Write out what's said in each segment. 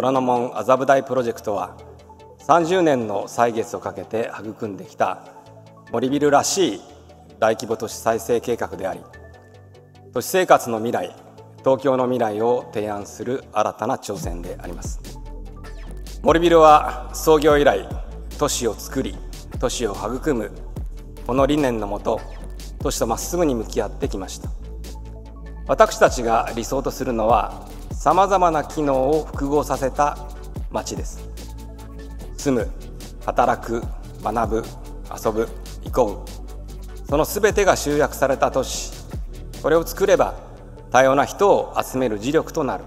虎ノ門麻布台プロジェクトは30年の歳月をかけて育んできた森ビルらしい大規模都市再生計画であり都市生活の未来東京の未来を提案する新たな挑戦であります。森ビルは創業以来都市を作り都市を育むこの理念のもと都市とまっすぐに向き合ってきました。私たちが理想とするのはさまざまな機能を複合させた街です。住む働く学ぶ遊ぶ憩う。その全てが集約された都市。これを作れば多様な人を集める磁力となる。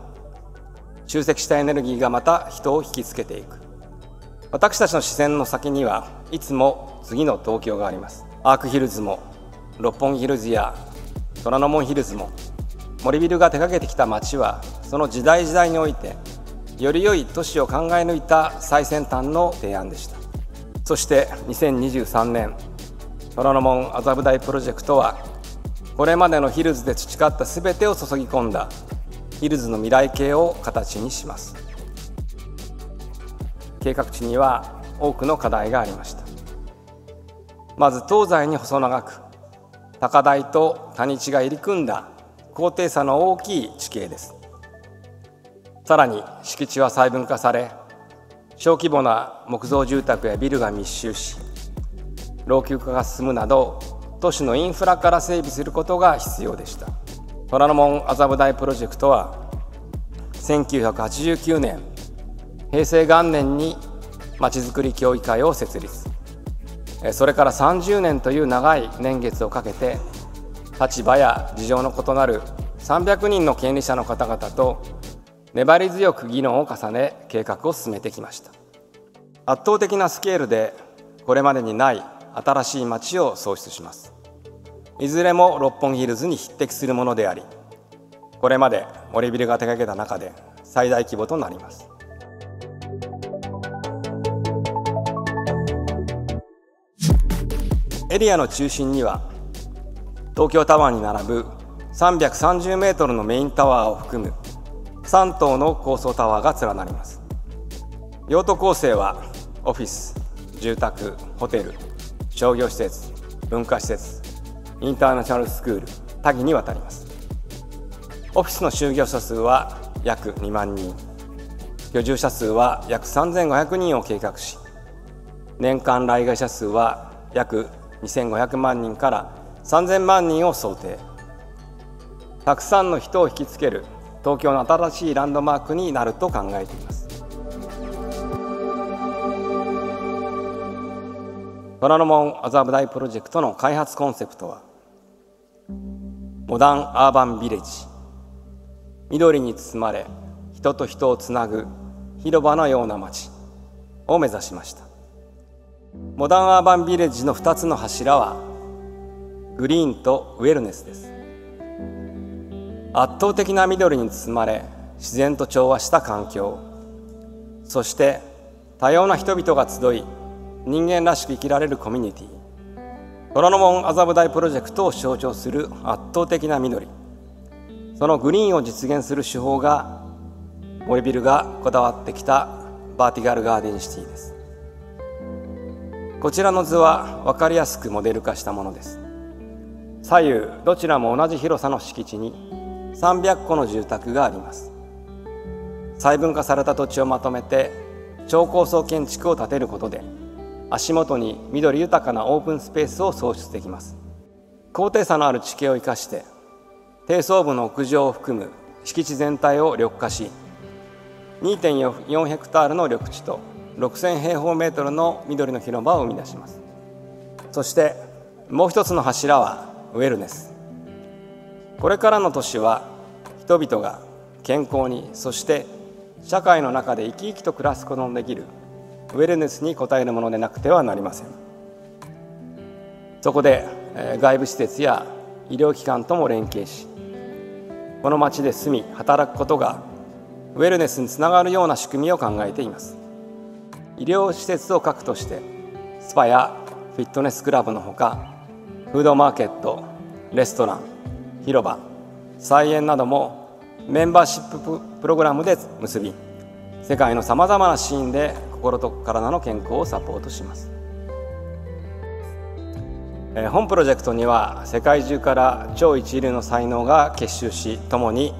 集積したエネルギーがまた人を引きつけていく。私たちの視線の先にはいつも次の東京があります。アークヒルズも六本木ヒルズや虎ノ門ヒルズも森ビルが手掛けてきた街はその時代時代においてより良い都市を考え抜いた最先端の提案でした。そして2023年虎ノ門麻布台プロジェクトはこれまでのヒルズで培った全てを注ぎ込んだヒルズの未来形を形にします。計画地には多くの課題がありました。まず東西に細長く高台と谷地が入り組んだ高低差の大きい地形です。さらに敷地は細分化され小規模な木造住宅やビルが密集し老朽化が進むなど都市のインフラから整備することが必要でした。虎ノ門麻布台プロジェクトは1989年平成元年にまちづくり協議会を設立。それから30年という長い年月をかけて立場や事情の異なる300人の権利者の方々と粘り強く議論を重ね計画を進めてきました。圧倒的なスケールでこれまでにない新しい街を創出します。いずれも六本木ヒルズに匹敵するものでありこれまで森ビルが手掛けた中で最大規模となります。エリアの中心には東京タワーに並ぶ330メートルのメインタワーを含む3棟の高層タワーが連なります。用途構成はオフィス住宅ホテル商業施設文化施設インターナショナルスクール多岐にわたります。オフィスの就業者数は約2万人。居住者数は約3500人を計画し年間来街者数は約2500万人から3000万人を想定。たくさんの人を引きつける。東京の新しいランドマークになると考えています。虎ノ門麻布台プロジェクトの開発コンセプトはモダンアーバンビレッジ。緑に包まれ人と人をつなぐ広場のような街を目指しました。モダンアーバンビレッジの2つの柱はグリーンとウェルネスです。圧倒的な緑に包まれ自然と調和した環境。そして多様な人々が集い人間らしく生きられるコミュニティ。虎ノ門麻布台プロジェクトを象徴する圧倒的な緑。そのグリーンを実現する手法が森ビルがこだわってきたバーティカルガーデンシティです。こちらの図は分かりやすくモデル化したものです。左右どちらも同じ広さの敷地に300戸の住宅があります。細分化された土地をまとめて超高層建築を建てることで足元に緑豊かなオープンスペースを創出できます。高低差のある地形を生かして低層部の屋上を含む敷地全体を緑化し2.4ヘクタールの緑地と6000平方メートルの緑の広場を生み出します。そしてもう一つの柱はウェルネスこれからの年は人々が健康にそして社会の中で生き生きと暮らすことのできるウェルネスに応えるものでなくてはなりません。そこで外部施設や医療機関とも連携しこの町で住み働くことがウェルネスにつながるような仕組みを考えています。医療施設を核としてスパやフィットネスクラブのほかフードマーケットレストラン広場菜園などもメンバーシッププログラムで結び世界のさまざまなシーンで心と体の健康をサポートします。本プロジェクトには世界中から超一流の才能が結集し共に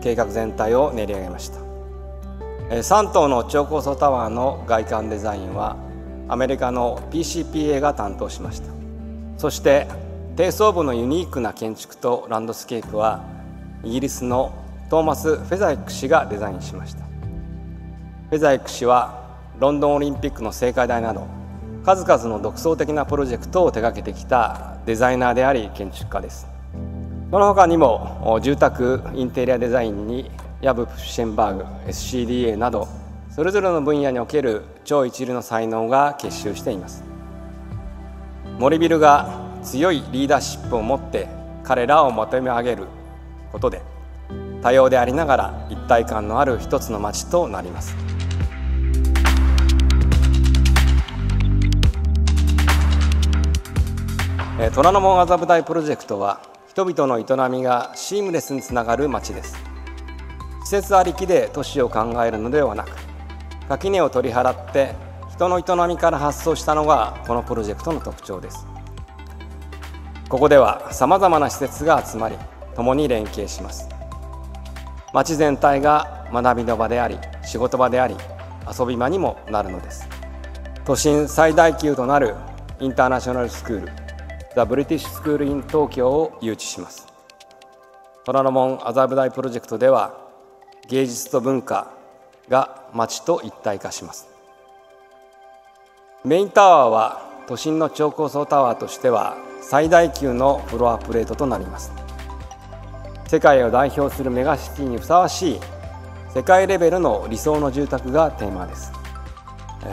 計画全体を練り上げました。3棟の超高層タワーの外観デザインはアメリカの PCPA が担当しました。そして低層部のユニークな建築とランドスケープはイギリスのトーマス・ヘザウィック氏がデザインしました。ヘザウィック氏はロンドンオリンピックの聖火台など数々の独創的なプロジェクトを手掛けてきたデザイナーであり建築家です。その他にも住宅インテリアデザインにヤブ・プッシェンバーグ SCDA などそれぞれの分野における超一流の才能が結集しています。森ビルが強いリーダーシップを持って彼らをまとめ上げることで多様でありながら一体感のある一つの街となります。虎ノ門麻布台プロジェクトは人々の営みがシームレスにつながる街です。施設ありきで都市を考えるのではなく垣根を取り払って人の営みから発想したのがこのプロジェクトの特徴です。ここではさまざまな施設が集まり共に連携します。町全体が学びの場であり仕事場であり遊び場にもなるのです。都心最大級となるインターナショナルスクールザ・ブリティッシュスクール・イン東京を誘致します。虎ノ門麻布台プロジェクトでは芸術と文化が町と一体化します。メインタワーは都心の超高層タワーとしては最大級のフロアプレートとなります。世界を代表するメガシティにふさわしい世界レベルの理想の住宅がテーマです。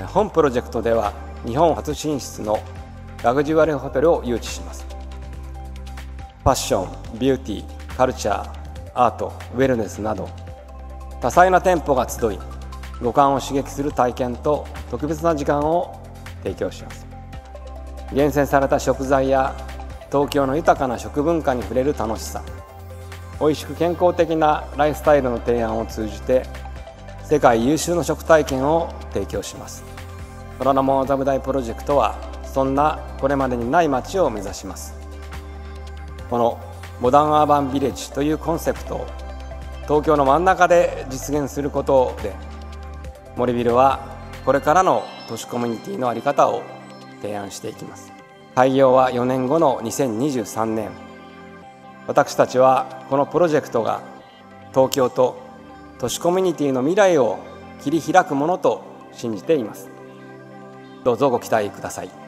本プロジェクトでは日本初進出のラグジュアリーホテルを誘致します。ファッションビューティーカルチャーアートウェルネスなど多彩な店舗が集い五感を刺激する体験と特別な時間を提供します。厳選された食材や東京の豊かな食文化に触れる楽しさ。美味しく健康的なライフスタイルの提案を通じて世界有数の食体験を提供します。虎ノ門麻布台プロジェクトはそんなこれまでにない街を目指します。このモダンアーバンビレッジというコンセプトを東京の真ん中で実現することで森ビルはこれからの都市コミュニティの在り方を提案していきます。開業は4年後の2023年。私たちはこのプロジェクトが東京と都市コミュニティの未来を切り開くものと信じています。どうぞご期待ください。